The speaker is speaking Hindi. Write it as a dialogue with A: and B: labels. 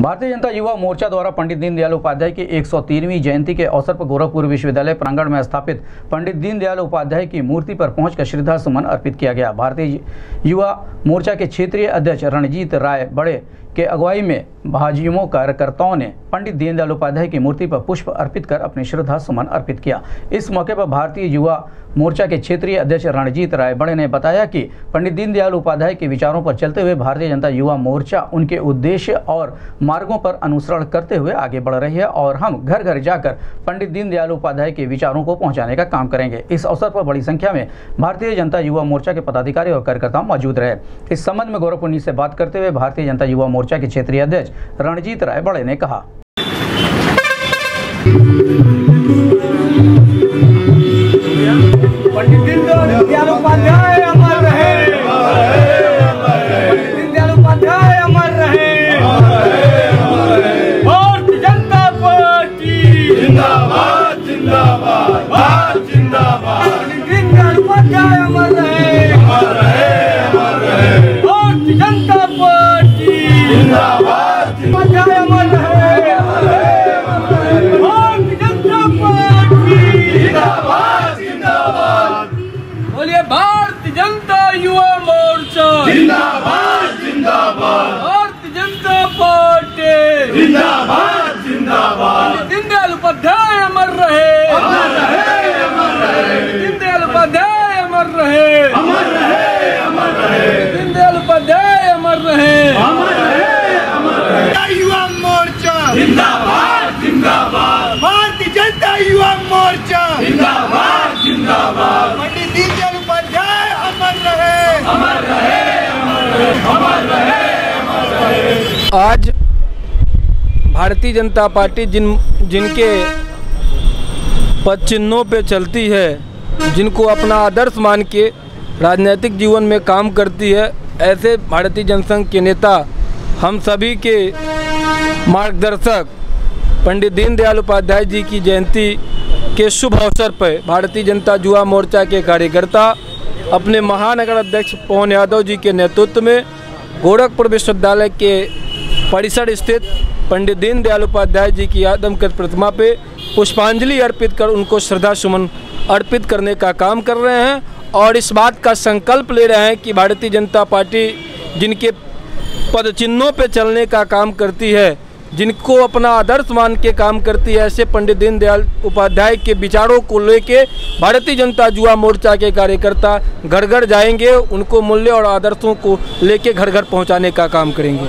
A: भारतीय जनता युवा मोर्चा द्वारा पंडित दीनदयाल उपाध्याय की 103वीं जयंती के अवसर पर गोरखपुर विश्वविद्यालय प्रांगण में स्थापित पंडित दीनदयाल उपाध्याय की मूर्ति पर पहुंचकर श्रद्धा सुमन अर्पित किया गया। भारतीय युवा मोर्चा के क्षेत्रीय अध्यक्ष रणजीत राय बड़े के अगुवाई में भाजयुमो कार्यकर्ताओं ने पंडित दीनदयाल उपाध्याय की मूर्ति पर पुष्प अर्पित कर अपनी श्रद्धा सुमन अर्पित किया। इस मौके पर भारतीय युवा मोर्चा के क्षेत्रीय अध्यक्ष रणजीत राय बड़े ने बताया कि पंडित दीनदयाल उपाध्याय के विचारों पर चलते हुए भारतीय जनता युवा मोर्चा उनके उद्देश्य और मार्गों पर अनुसरण करते हुए आगे बढ़ रही है और हम घर घर जाकर पंडित दीनदयाल उपाध्याय के विचारों को पहुँचाने का काम करेंगे। इस अवसर पर बड़ी संख्या में भारतीय जनता युवा मोर्चा के पदाधिकारी और कार्यकर्ता मौजूद रहे। इस संबंध में गौरवपुनी से बात करते हुए भारतीय जनता युवा मोर्चा के क्षेत्रीय अध्यक्ष रणजीत राय बड़े ने कहा।
B: पंडित दीनदयाल उपाध्याय अमर भारतीय जनता युवा मोर्चा।
C: जिंदाबाद जिंदाबाद।
B: भारतीय जनता पार्टी।
C: जिंदाबाद जिंदाबाद।
B: दीनदयाल उपाध्याय अमर रहे।
C: अमर रहे अमर रहे।
B: दीनदयाल उपाध्याय अमर रहे।
C: अमर रहे अमर रहे।
B: दीनदयाल उपाध्याय अमर रहे।
C: अमर रहे अमर रहे।
B: युवा मोर्चा।
C: जिंदाबाद जिंदाबाद।
B: भारतीय जनता युवा मोर्चा।
C: जिंदाबाद जिंदाबाद
B: पंडित दीनदयाल उपाध्याय अमर रहे
C: अमर रहे अमर रहे अमर रहे
D: आज भारतीय जनता पार्टी जिन, जिनके पद चिन्हों पे चलती है, जिनको अपना आदर्श मान के राजनीतिक जीवन में काम करती है, ऐसे भारतीय जनसंघ के नेता हम सभी के मार्गदर्शक पंडित दीनदयाल उपाध्याय जी की जयंती के शुभ अवसर पर भारतीय जनता युवा मोर्चा के कार्यकर्ता, अपने महानगर अध्यक्ष पवन यादव जी के नेतृत्व में गोरखपुर विश्वविद्यालय के परिसर स्थित पंडित दीनदयाल उपाध्याय जी की आदमकद प्रतिमा पे पुष्पांजलि अर्पित कर उनको श्रद्धा सुमन अर्पित करने का काम कर रहे हैं और इस बात का संकल्प ले रहे हैं कि भारतीय जनता पार्टी जिनके पद चिन्हों पे चलने का काम करती है, जिनको अपना आदर्श मान के काम करती है, ऐसे पंडित दीनदयाल उपाध्याय के विचारों को लेके भारतीय जनता युवा मोर्चा के कार्यकर्ता घर घर जाएँगे, उनको मूल्य और आदर्शों को लेके घर घर पहुँचाने का काम करेंगे।